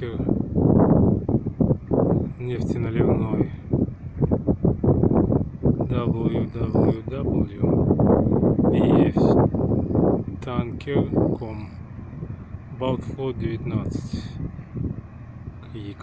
років нефтеналивної www.bftanker.com Балтфлот 19 Київ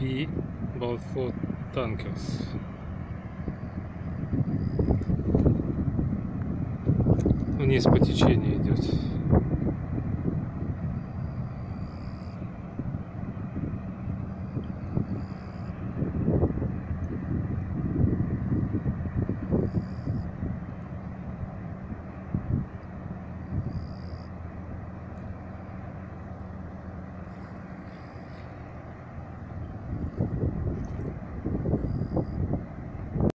B Balfour Tankers. Вниз по течению идет.